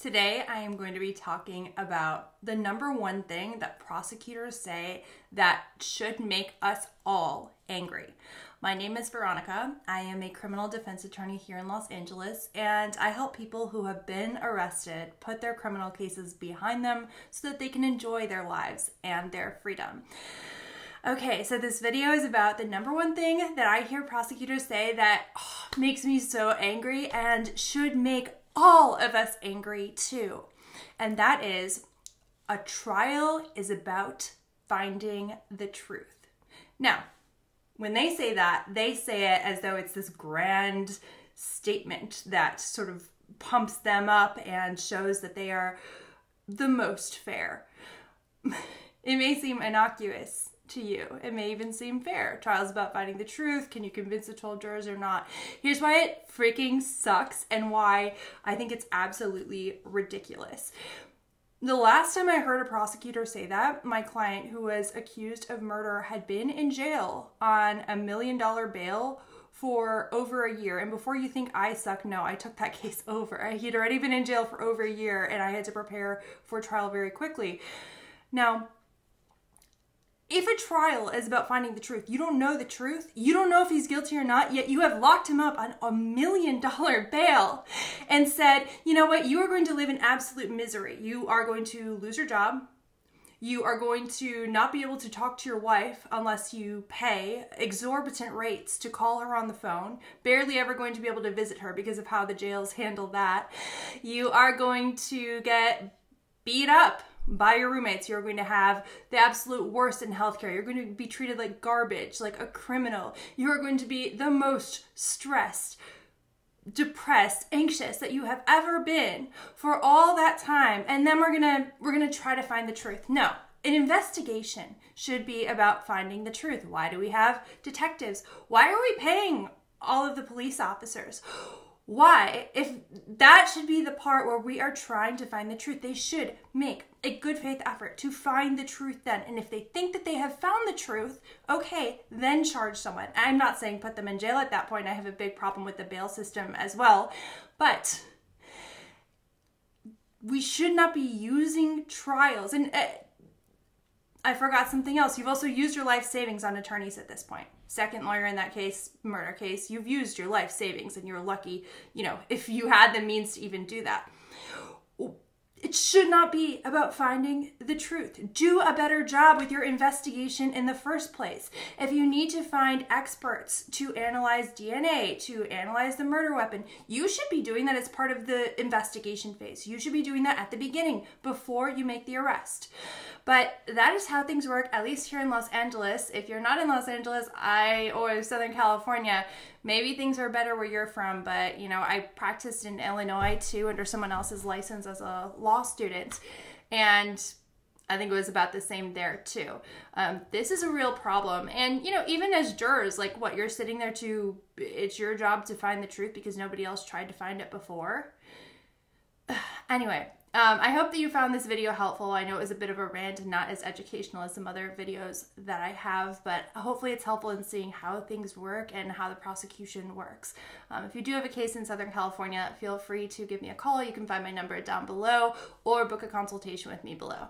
Today, I am going to be talking about the number one thing that prosecutors say that should make us all angry. My name is Veronica. I am a criminal defense attorney here in Los Angeles, and I help people who have been arrested put their criminal cases behind them so that they can enjoy their lives and their freedom. Okay, so this video is about the number one thing that I hear prosecutors say that oh, makes me so angry and should make all of us angry too. And that is a trial is about finding the truth. Now, when they say that, they say it as though it's this grand statement that sort of pumps them up and shows that they are the most fair. It may seem innocuous to you. It may even seem fair. Trials about finding the truth. Can you convince the 12 jurors or not? Here's why it freaking sucks and why I think it's absolutely ridiculous. The last time I heard a prosecutor say that, my client who was accused of murder had been in jail on a million dollar bail for over a year. And before you think I suck, no, I took that case over. He'd already been in jail for over a year and I had to prepare for trial very quickly. Now, if a trial is about finding the truth, you don't know the truth, you don't know if he's guilty or not, yet you have locked him up on a million dollar bail and said, you know what, you are going to live in absolute misery. You are going to lose your job. You are going to not be able to talk to your wife unless you pay exorbitant rates to call her on the phone. Barely ever going to be able to visit her because of how the jails handle that. You are going to get beat up by your roommates. You're going to have the absolute worst in healthcare. You're going to be treated like garbage, like a criminal. You are going to be the most stressed, depressed, anxious that you have ever been for all that time. And then we're going to we're going to try to find the truth. No. An investigation should be about finding the truth. Why do we have detectives? Why are we paying all of the police officers? Why? If that should be the part where we are trying to find the truth, they should make a good faith effort to find the truth then. And if they think that they have found the truth, okay, then charge someone. I'm not saying put them in jail at that point. I have a big problem with the bail system as well. But we should not be using trials. And uh, I forgot something else. You've also used your life savings on attorneys at this point. Second lawyer in that case, murder case, you've used your life savings and you're lucky, you know, if you had the means to even do that. It should not be about finding the truth. Do a better job with your investigation in the first place. If you need to find experts to analyze DNA, to analyze the murder weapon, you should be doing that as part of the investigation phase. You should be doing that at the beginning before you make the arrest. But that is how things work, at least here in Los Angeles. If you're not in Los Angeles, I or Southern California, maybe things are better where you're from. But you know, I practiced in Illinois too under someone else's license as a law student, and I think it was about the same there too. Um, this is a real problem. And, you know, even as jurors, like what, you're sitting there to, it's your job to find the truth because nobody else tried to find it before. Anyway, um, I hope that you found this video helpful. I know it was a bit of a rant and not as educational as some other videos that I have, but hopefully it's helpful in seeing how things work and how the prosecution works. Um, if you do have a case in Southern California, feel free to give me a call. You can find my number down below or book a consultation with me below.